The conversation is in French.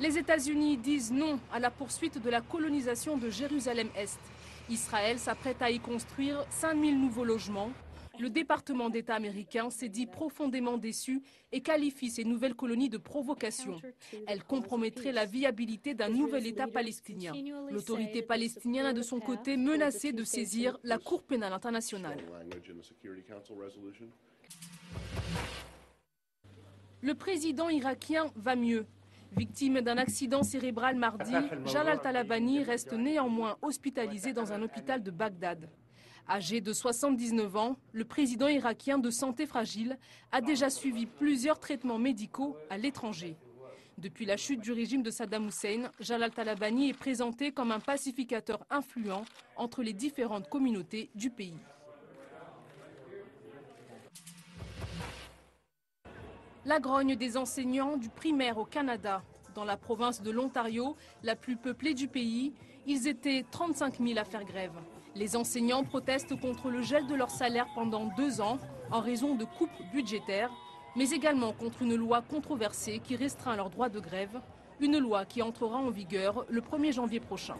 Les États-Unis disent non à la poursuite de la colonisation de Jérusalem-Est. Israël s'apprête à y construire 5000 nouveaux logements. Le département d'État américain s'est dit profondément déçu et qualifie ces nouvelles colonies de provocation. Elles compromettraient la viabilité d'un nouvel État palestinien. L'autorité palestinienne a de son côté menacé de saisir la Cour pénale internationale. Le président irakien va mieux. Victime d'un accident cérébral mardi, Jalal Talabani reste néanmoins hospitalisé dans un hôpital de Bagdad. Âgé de 79 ans, le président irakien de santé fragile a déjà suivi plusieurs traitements médicaux à l'étranger. Depuis la chute du régime de Saddam Hussein, Jalal Talabani est présenté comme un pacificateur influent entre les différentes communautés du pays. La grogne des enseignants du primaire au Canada. Dans la province de l'Ontario, la plus peuplée du pays, ils étaient 35 000 à faire grève. Les enseignants protestent contre le gel de leur salaire pendant deux ans en raison de coupes budgétaires, mais également contre une loi controversée qui restreint leur droit de grève, une loi qui entrera en vigueur le 1er janvier prochain.